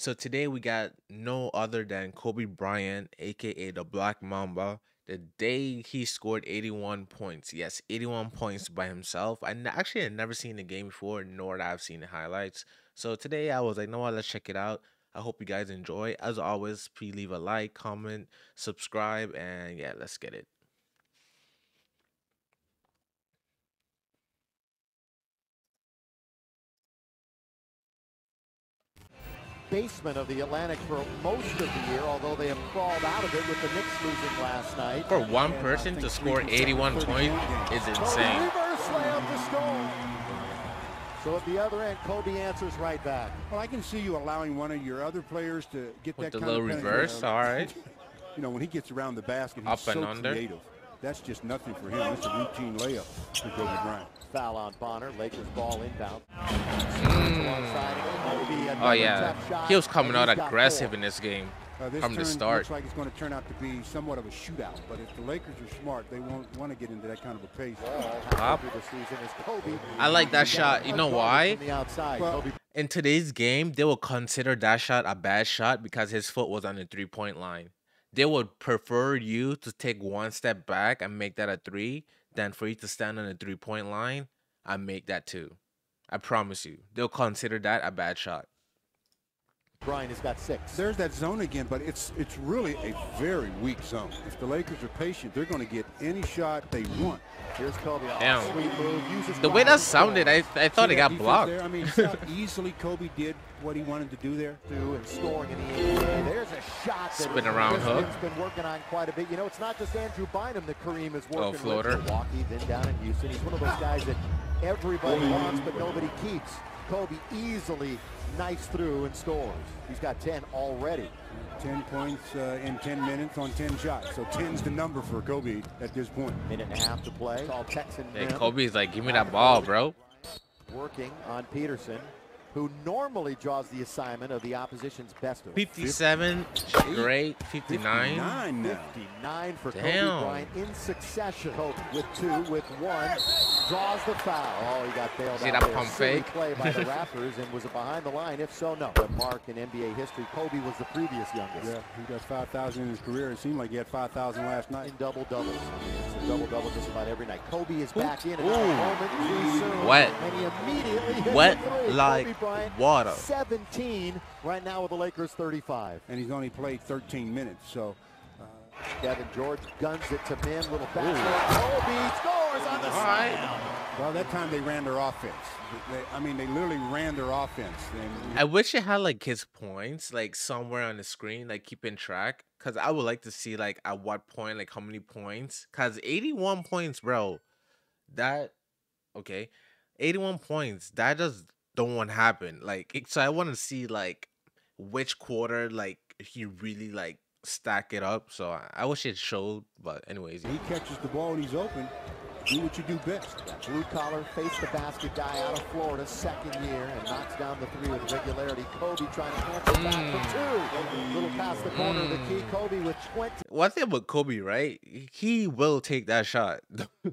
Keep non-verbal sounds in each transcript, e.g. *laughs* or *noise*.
So today we got no other than Kobe Bryant, aka the Black Mamba. The day he scored 81 points. Yes, 81 points by himself. I actually had never seen the game before, nor I've seen the highlights. So today I was like, no let's check it out. I hope you guys enjoy. As always, please leave a like, comment, subscribe, and yeah, let's get it. Basement of the Atlantic for most of the year, although they have crawled out of it with the Knicks losing last night. For one person to score 81 points is insane. Reverse layup to score. So at the other end, Kobe answers right back. Well, I can see you allowing one of your other players to get With that the kind little of reverse, penetration. all right. *laughs* You know, when he gets around the basket, he's Up so and under. creative. That's just nothing for him. It's a routine layup for Kobe Bryant. Foul on Bonner. Lakers ball inbound. Mm. Oh yeah, he was coming out aggressive in this game Uh, this from the start. looks like it's going to turn out to be somewhat of a shootout. But if the Lakers are smart, they won't want to get into that kind of a pace. Halfway Up. through the season is Kobe. I like that shot. You know why? From the outside. Well- In today's game, they will consider that shot a bad shot because his foot was on the three point line. They would prefer you to take one step back and make that a three than for you to stand on the three point line and make that two. I promise you, they'll consider that a bad shot. Bryant has got six. There's that zone again, but it's it's really a very weak zone. If the Lakers are patient, they're going to get any shot they want. Here's Kobe. Oh, Damn. Sweet move. Uses The way that sounded, I. I thought See it got blocked. There? I mean, *laughs* easily Kobe did what he wanted to do there. Two and scoring in the NBA. There's a shot that Spin around hook. Kristen's been working on quite a bit. You know, it's not just Andrew Bynum that Kareem is oh, working Oh, floater. with. Milwaukee, then down in Houston. He's one of those guys that everybody wants, but nobody keeps. Kobe easily knifes through and scores. He's got 10 already. 10 points uh, in 10 minutes on 10 shots. So 10's the number for Kobe at this point. Minute and a half to play. It's all Texan Hey, men Kobe's like, give me that ball, bro. working on Peterson, who normally draws the assignment of the opposition's best. of 57 great, 59. 59 now. 59 for Damn. Kobe Bryant in succession. Kobe with two, with one, draws the foul. Oh, he got bailed See out that there. pump Silly fake? play by the *laughs* Raptors, and was it behind the line? If so, no. The mark in NBA history, Kobe was the previous youngest Yeah, he got 5,000 in his career. It seemed like he had 5,000 last night. in double doubles. It's a double double just about every night. Kobe is back in, and Ooh. not a moment too. Wet. and he immediately hits Wet three. like Kobe Bryant, water. 17 right now with the Lakers 35. And he's only played 13 minutes. So uh, Devean George guns it to Min. Little basket. Kobe scores on the All right. slam. Well, that time they ran their offense. They, I mean, they literally ran their offense. And I wish it had like his points like somewhere on the screen, like keeping track. Cause I would like to see like at what point, like how many points. Cause 81 points, bro. That okay. 81 points. That just don't want to happen. Like so I want to see like which quarter like he really like stack it up. So I, I wish it showed. But anyways. he catches the ball and he's open. Do what you do best. Blue collar, face the basket guy out of Florida, second year, and knocks down the three with regularity. Kobe trying to answer back for mm. two. Little past the corner of the key. Mm. Kobe with 20. one thing about Kobe, right? He will take that shot. *laughs*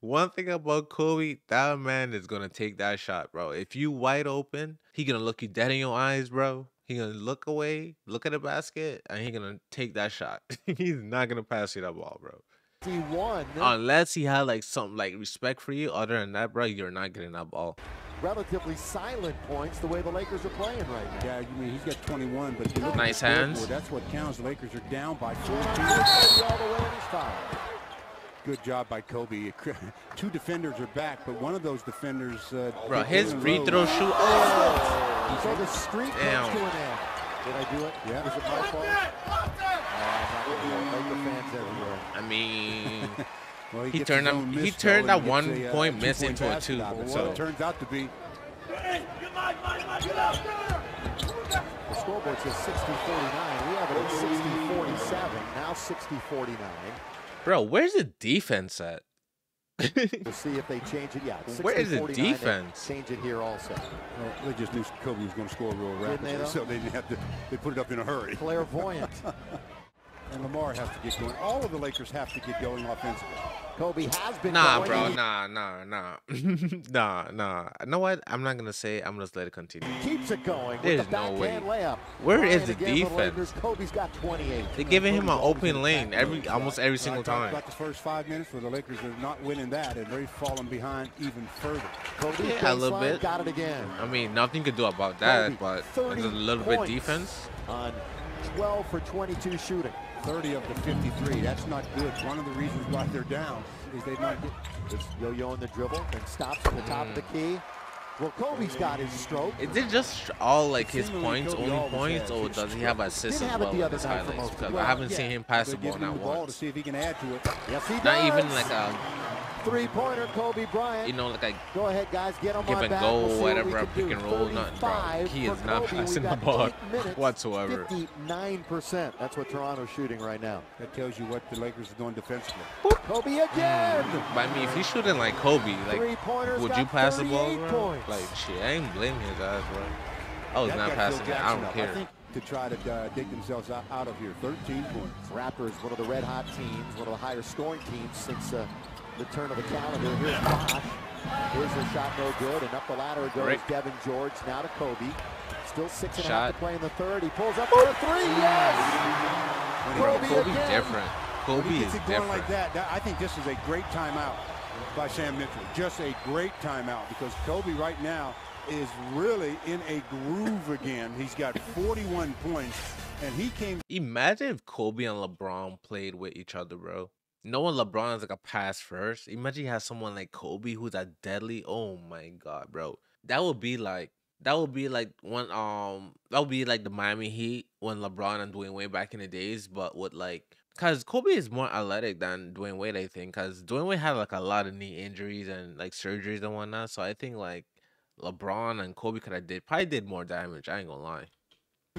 One thing about Kobe, that man is gonna take that shot, bro. If you wide open, he gonna look you dead in your eyes, bro. He gonna look away, look at the basket, and he gonna take that shot. *laughs* He's not gonna pass you that ball, bro. 21. Unless he had like something like respect for you. Other than that, bro, you're not getting that ball. relatively silent points the way the Lakers are playing right now. Yeah, I mean, he's got 21, but if you look at Nice the scoreboard, hands. That's what counts. The Lakers are down by 14. Kobe all the way and he's fouled. Good job by Kobe. *laughs* Two defenders are back, but one of those defenders. Uh, Bro, his free throw shoot. Oh, So the streak Damn. comes to an end. Did I do it? Yeah. Is it my fault? Laker fans everywhere. I mean, *laughs* Well, He gets turned his that- he miss, turned that one gets a, uh, point a miss two-point into a two, out of so- Well, it turns out to be. The scoreboard says 60-49. We have it at 60-47. Now 60-49. bro, where's the defense at? *laughs* We'll see if they change it. Yeah, it's Where is the defense? Change it here also. Well, they just knew Kobe was going to score real Didn't they, *laughs* so they didn't have to. They put it up in a hurry. Clairvoyant. And Lamar has to get going. All of the Lakers have to get going offensively. Kobe has been Nah, going. bro. Nah, nah, nah, *laughs* nah, nah. You know what? I'm not gonna say. it. I'm gonna just let it continue. keeps it going There's with the no backhand layup. Where is Bryant the the defense? Lakers. Kobe's got 28. They're giving him an Kobe's always in open lane every almost every single time. About the first five minutes where the Lakers are not winning that, and they've fallen behind even further. Kobe's Yeah, a little bit. Got it again I mean, nothing you could do about that, Kobe, but 30 there's a little bit defense. on 12 for 22 shooting. 30 of the 53. That's not good. One of the reasons why they're down is they've not get. It's yo-yo in the dribble and stops at the top of the mm. key. Well, Kobe's got his stroke. Is it just all like his points, Kobe only points, has or does he have assists as well the his highlights? Because it. I haven't Yeah, seen him pass the ball giving him not to once. see if he can add to it. Yes, he does. Not even like a three-pointer, Kobe Bryant. you know like a Go ahead, guys. Get him give on and back. go, We'll see what we whatever, can pick and roll, nothing, bro. He is not Kobe. Passing the ball minutes, whatsoever. 59%. That's what Toronto's shooting right now. That tells you what the Lakers are doing defensively. Kobe again. But I mean, if he's shooting like Kobe, like would you pass the ball, bro? Like shit, I ain't blaming his ass, bro. I was That not got passing Phil that. I don't up, care. think to try to uh, dig themselves out, out of here. 13 points. Raptors, one of the red hot teams, one of the higher scoring teams since uh, the turn of the calendar. Here's Bosh. Here's a shot no good, and up the ladder goes Great. Devean George. Now to Kobe. Still six and a half Shot. to play in the third. He pulls up for a three. Yes! Bro, Kobe Kobe's again. different. When Kobe he is gets it different. like that, that, I think this is a great timeout by Sam Mitchell. Just a great timeout because Kobe right now is really in a groove again. He's got 41 points, and he came Imagine if Kobe and LeBron played with each other, bro. Knowing LeBron is like a pass first. Imagine you have someone like Kobe who's a deadly. Oh my god, bro. That would be like that would be like one um that would be like the Miami Heat when LeBron and Dwyane Wade back in the days, but with like cause Kobe is more athletic than Dwyane Wade, I think. Cause Dwyane Wade had like a lot of knee injuries and like surgeries and whatnot. So I think like LeBron and Kobe could have did probably did more damage. I ain't gonna lie.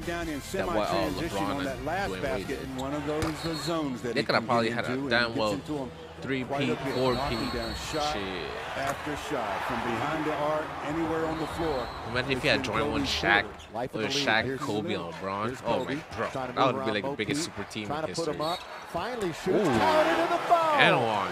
Down in That what, uh, semi-transition on that last Dwayne basket did. in one of those uh, zones that They coulda probably had a into, and damn well Three quite P, a bit, four P. shot Shit. after shot from behind the arc, anywhere on the floor. Imagine if It's you had been Jordan one Kobe's Shaq quarter. Life or in the. Shaq, Here's Kobe, Smith. and LeBron. Oh my Kobe, bro. trying That would be like a Mo biggest super team in history. up. Finally shoots. Ooh. The foul. And one.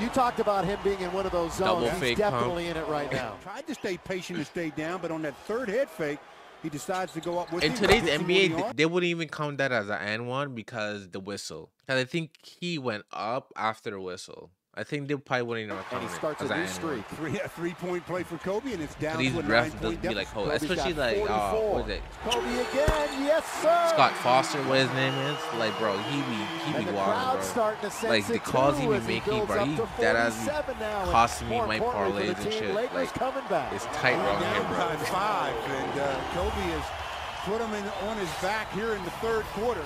You, you talked about him being in one of those zones. Double He's fake pump. definitely in it right now. Tried to stay patient and stay down, but on that third head fake, he decides to go up with In today's Gets him on NBA, the th- arc. they wouldn't even count that as an and one because the whistle. Because I think he went up after the whistle. I think they'll probably wouldn't even And he starts as a new streak. Three, a three-point play for Kobe, and it's down These to a refs doesn't nine-point be like, deficit. oh, especially like, uh, what is it? Kobe again. Yes, sir. Scott Foster, what his name is? Like, bro, he be he be the wild, bro. to Like, the calls he too be making, bro, up he to dead ass be 47 now, and costing me my importantly for parlays and shit. Lakers Like, back. It's tight Down around here, bro. five, and uh, Kobe has put him in, on his back here in the third quarter.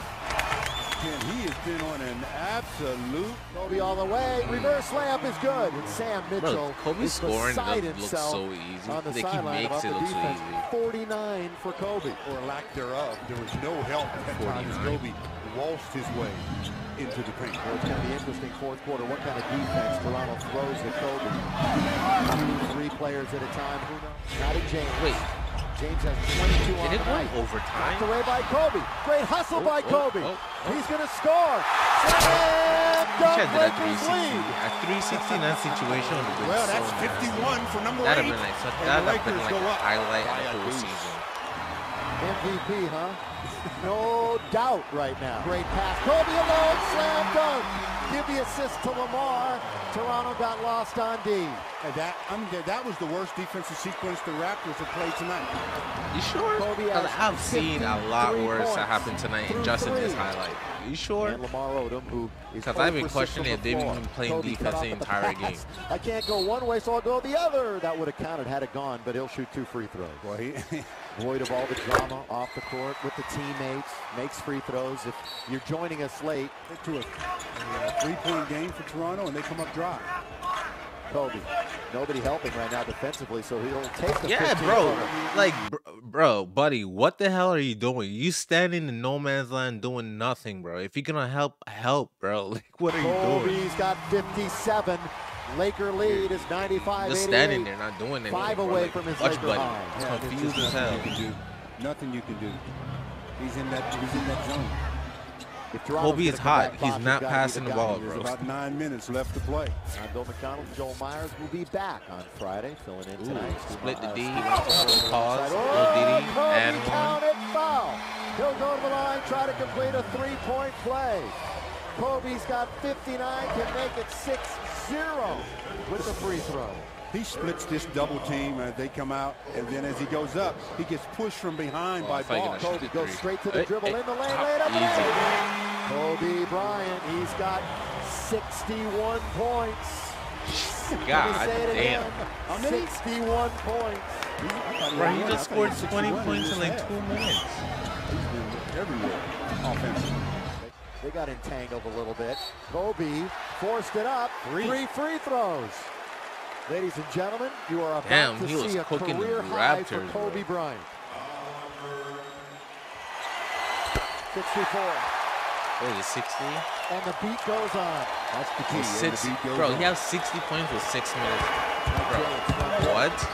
And he has been on an absolute Kobe all the way. Reverse layup is good. And Sam Mitchell Bro, Kobe is scoring beside does look so easy. on the Like, he sideline makes about it the look so defense. easy. 49 for Kobe. or lack thereof. There was no help at that time as 49. Kobe waltzed his way into the paint. Well, it's going to be interesting fourth quarter. What kind of defense Toronto throws to Kobe? Three players at a time. Who knows? Not a James. Wait, James has 22 on did it the go night. overtime? Knocked away by Kobe. Great hustle Oh, by oh, Kobe. oh, oh. He's going to score. Slam He dunk should a Lakers lead. A 360 in that situation would have been Well, so that's nasty. 51 for number That'd have eight. been like, so, that'd have been like go a highlight by of the whole season. MVP, huh? *laughs* No doubt right now. Great pass. Kobe alone, slam dunk. Give the assist to Lamar. Toronto got lost on D. And that, I'm, that was the worst defensive sequence the Raptors have played tonight. You sure? Kobe 'Cause has I've seen a lot worse points that happened tonight through just in this three. highlight. You sure? And Lamar Odom, who is 'Cause I've been 0 for 6 questioning from if they've the floor. been playing Kobe defense cut the entire pass. game. I can't go one way, so I'll go the other. That would have counted had it gone, but he'll shoot two free throws. Well, he, *laughs* Void of all the drama off the court with the teammates, makes free throws. If you're joining us late, to a, a three-point game for Toronto, and they come up dry. Kobe, nobody helping right now defensively, so he'll take the Yeah, 15 bro. footer. Like, bro, buddy, what the hell are you doing? You standing in no man's land doing nothing, bro. If you're gonna help, help, bro. *laughs* Like, what are you doing? Kobe's got 57. Laker lead is 95 Just standing there, not doing anything. Five away Like, from his Laker buddy. high. It's Yeah, confused as hell. nothing you can do. Nothing you can do. He's in that. He's in that zone. Kobe is hot. He's not has gotta be passing the ball, bro. about nine minutes left to play. I'm Bill McConnell. Joel Meyers will be back on Friday, filling in Ooh, tonight. split the Uh, D, pause, Oh, little and one. foul. He'll go to the line, try to complete a three-point play. Kobe's got 59, can make it 6-0 with the free throw. He splits this double team as they come out, and then as he goes up, he gets pushed from behind Oh, by I thought you Ball. Kobe goes three. straight to the Hey, dribble hey, in the lane, lay it up easy. Kobe Bryant, he's got 61 points. God Let me say it damn. again. How many? 61 points. Bro, he just scored 20 points in like two minutes. He's been everywhere offensively. They got entangled a little bit. Kobe forced it up. Three. Three free throws. Ladies and gentlemen, you are about Damn, to he was see a cooking the career high for Kobe bro. Bryant. 64. What is it, 60? And the beat goes on. That's the key. With and six, the beat goes bro, on. he has 60 points with six minutes. Bro, what?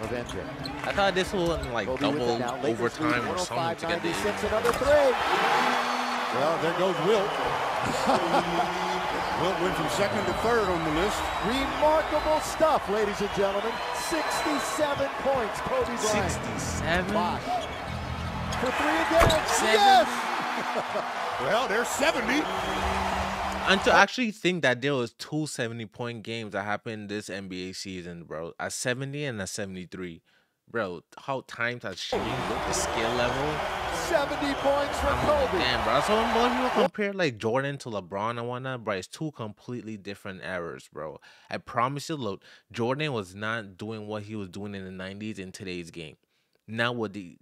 of MJ. I thought this was like Kobe with it double now. Lakers overtime or something to get the 105-96, another three. Well, there goes Wilt. *laughs* Wilt went from second to third on the list. Remarkable stuff, ladies and gentlemen. 67 points, Kobe Bryant. 67? Bosh. For three again. Seven. Yes! *laughs* Well, there's 70. And to actually think that there was two 70 point games that happened this NBA season, bro. A 70 and a 73. Bro, how times has changed, the skill level. 70 points for Kobe. damn, bro. So when people compare like Jordan to LeBron and whatnot, bro, it's two completely different eras, bro. I promise you, look, Jordan was not doing what he was doing in the 90s in today's game. Now with the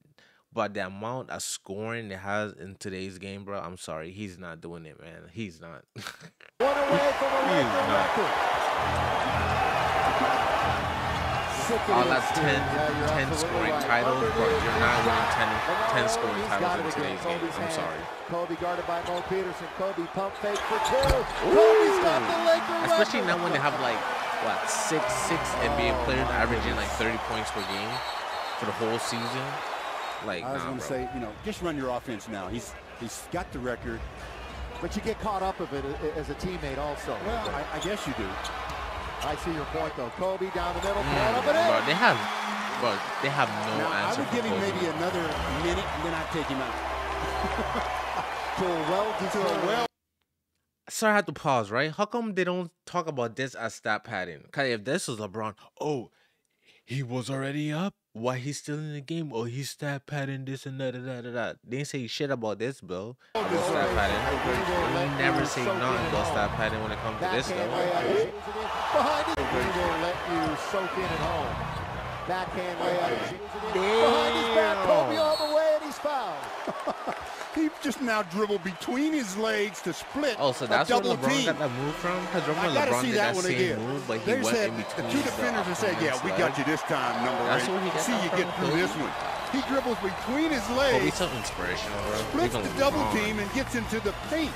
but the amount of scoring it has in today's game, bro, I'm sorry, he's not doing it, man. He's not. One away from a record *laughs* not. record. Sickening Oh, All that scene. 10, Yeah, 10 scoring right. titles, bro, Underneath, you're not winning got- 10 10 oh, scoring titles in today's game. I'm hand. sorry. Kobe guarded by Mo Peterson. Kobe pump fake for two. Kobe's got the Laker Especially record. now when they have like what six six NBA players averaging like 30 points per game for the whole season. Like, I was nah, going to say, you know, just run your offense now. He's he's got the record. But you get caught up of it as a teammate also. Well, I, I guess you do. I see your point though. Kobe down the middle, Mm, throw it up and bro, they have, bro, they have no now, I answer. would for give him Kobe. maybe another minute, and then I'd take him out. *laughs* To a well To a well Sorry, I have to pause. Right? How come they don't talk about this as stat padding? Cause if this was LeBron, oh, he was already up. Why he's still in the game? Oh, he's stat padding this and that, da, da, da. They didn't say shit about this, Bill. About this stat padding. We never say nothing about stat padding when it comes to this, though. Layup. Behind it. He will let you soak in at home. Backhand layup. Behind his back. Kobe all the way and he's fouled. *laughs* he just now dribbled between his legs to split. Oh, so that's where LeBron team. got that move from? Because remember LeBron see did that that, same again. move, but he They went said in the two defenders and said, "Yeah, we opponent's got you this time, number That's eight. where he got See you from, get through this one." He dribbles between his Kobe's legs, so inspirational, bro. splits the double team, and gets into the paint.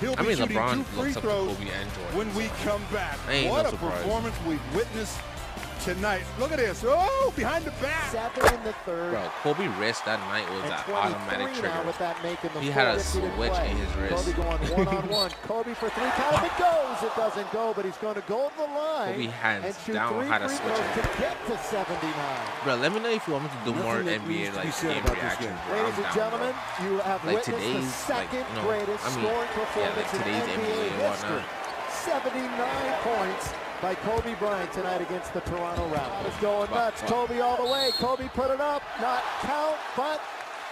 He'll I be mean, shooting LeBron two free looks up to throws Kobe and Jordan. when we come back. What no a performance we've witnessed tonight. Look at this. Oh, behind the back. Seven in the third. Bro, Kobe wrist that night was an automatic trigger. with that making the He had a switch play. in his wrist. Kobe going one on one. Kobe for three. Count if it goes. It doesn't go, but he's going to go to the line Kobe hands down three had a switch throws in. to get to 79. Bro, let me know if you want me to do more Nothing that NBA to be like game about this reactions. game. Ladies and gentlemen, bro. you have Like witnessed the today's, like, second you know, greatest I mean, scoring yeah, like performance today's in NBA NBA and history. whatnot. 79 points by Kobe Bryant tonight against the Toronto Raptors. It's going Wow, nuts. Kobe all the way. Kobe put it up. Not count, but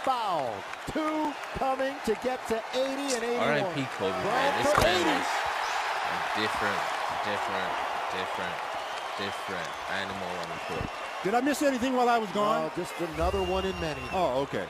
foul. Two coming to get to 80 and 81. R.I.P. Kobe, man. Bryant This man 80. is a different, different, different, different animal on the court. Did I miss anything while I was gone? Oh, just another one in many. Oh, okay.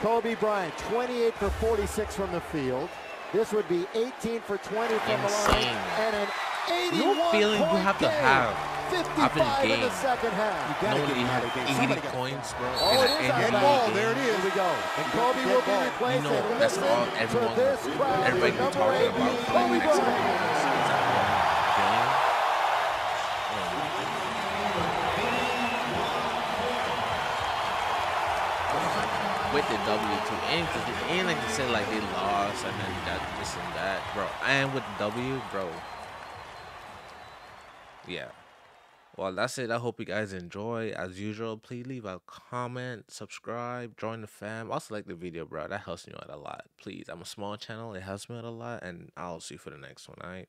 Kobe Bryant, 28 for 46 from the field. This would be 18 for 20 from the line Insane. and an 81 No feeling you point have to game. have 55 in the game. second half. You gotta Nobody get him out had of the 80 points, bro. Oh, in it an is out of ball. game. There it is. Here we go. And Kobe will be ball. replaced. You know, that's all everyone, everybody for can talk about. for Kobe next Bryant. couple months. It's a game. Oh, with the W too. And they ain't like to said, like they lost and then that this and that, bro. And with W, bro. Yeah. Well, that's it. I hope you guys enjoy. As usual, please leave a comment, subscribe, join the fam. Also like the video, bro. That helps me out a lot. Please, I'm a small channel. It helps me out a lot. And I'll see you for the next one, alright?